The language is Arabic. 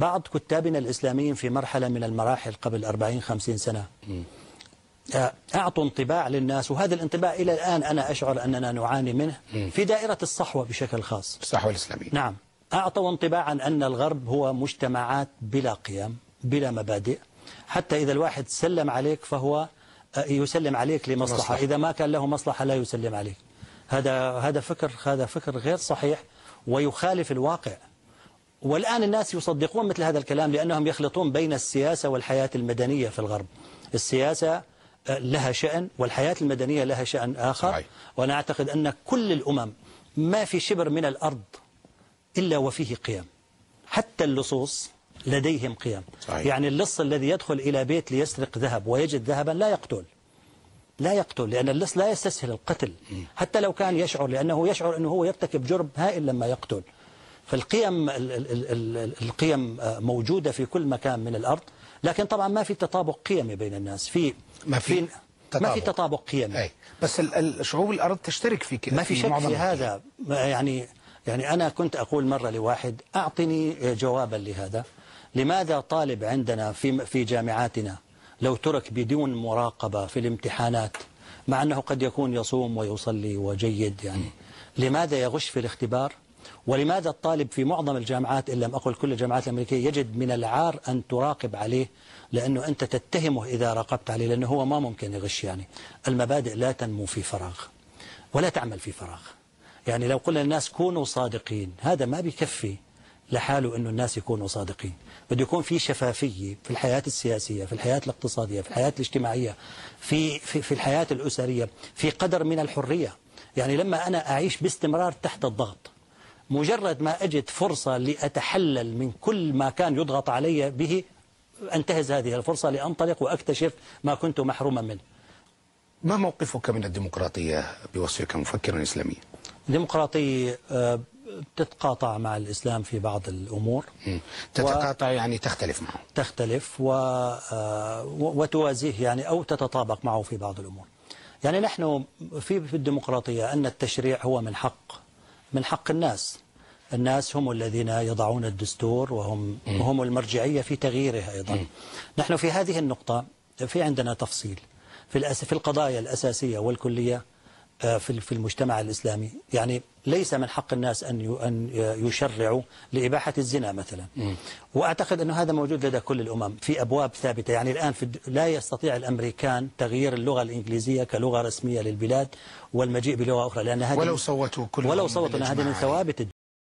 بعض كتابنا الإسلاميين في مرحلة من المراحل قبل 40-50 سنة. أعطوا انطباع للناس وهذا الانطباع إلى الآن أنا أشعر أننا نعاني منه في دائرة الصحوة بشكل خاص. الصحوة الإسلامية. نعم. أعطوا انطباعا أن الغرب هو مجتمعات بلا قيم بلا مبادئ. حتى إذا الواحد سلم عليك فهو يسلم عليك لمصلحة. مصلحة. إذا ما كان له مصلحة لا يسلم عليك. هذا هذا فكر هذا فكر غير صحيح ويخالف الواقع. والآن الناس يصدقون مثل هذا الكلام لأنهم يخلطون بين السياسة والحياة المدنية في الغرب. السياسة لها شأن والحياة المدنية لها شأن آخر. صحيح. وأنا أعتقد أن كل الأمم ما في شبر من الأرض إلا وفيه قيم. حتى اللصوص لديهم قيم. صحيح. يعني اللص الذي يدخل إلى بيت ليسرق ذهب ويجد ذهبا لا يقتل. لا يقتل لأن اللص لا يستسهل القتل. حتى لو كان يشعر لأنه يشعر أنه هو يرتكب جرم هائل لما يقتل. فالقيم ال- ال- ال- ال- القيم موجودة في كل مكان من الأرض لكن طبعا ما في تطابق قيمي بين الناس. في ما في ما في تطابق. قيمي. أي. بس ال- ال- شعوب الأرض تشترك في ك- ما في شك في. هذا. يعني يعني أنا كنت أقول مرة لواحد أعطني جوابا لهذا. لماذا طالب عندنا في في جامعاتنا لو ترك بدون مراقبة في الامتحانات مع أنه قد يكون يصوم ويصلي وجيد يعني لماذا يغش في الاختبار؟ ولماذا الطالب في معظم الجامعات إن لم أقل كل الجامعات الأمريكية يجد من العار أن تراقب عليه لأنه أنت تتهمه إذا راقبت عليه لأنه هو ما ممكن يغش يعني. المبادئ لا تنمو في فراغ ولا تعمل في فراغ. يعني لو قلنا للناس كونوا صادقين هذا ما بيكفي لحاله أنه الناس يكونوا صادقين. بده يكون في شفافية في الحياة السياسية في الحياة الاقتصادية في الحياة الاجتماعية في, في, في الحياة الأسرية في قدر من الحرية. يعني لما أنا أعيش باستمرار تحت الضغط مجرد ما أجد فرصة لأتحلل من كل ما كان يضغط علي به أنتهز هذه الفرصة لأنطلق وأكتشف ما كنت محروما منه. ما موقفك من الديمقراطية بوصفك مفكرا إسلاميا؟ الديمقراطية آه، تتقاطع مع الإسلام في بعض الأمور. تتقاطع يعني تختلف معه. تختلف و... آه، و- وتوازيه يعني أو تتطابق معه في بعض الأمور. يعني نحن في في الديمقراطية أن التشريع هو من حق. من حق الناس. الناس هم الذين يضعون الدستور وهم وهم المرجعية في تغييره أيضا. نحن في هذه النقطة في عندنا تفصيل. في. في القضايا الأساسية والكلية في في المجتمع الإسلامي. يعني ليس من حق الناس أن أن يشرعوا لإباحة الزنا مثلا. وأعتقد أنه هذا موجود لدى كل الأمم في أبواب ثابتة. يعني الآن في لا يستطيع الأمريكان تغيير اللغة الإنجليزية كلغة رسمية للبلاد والمجيء بلغة أخرى لأن هذه ولو صوتوا كلهم ولو صوتوا هذه من. ثوابت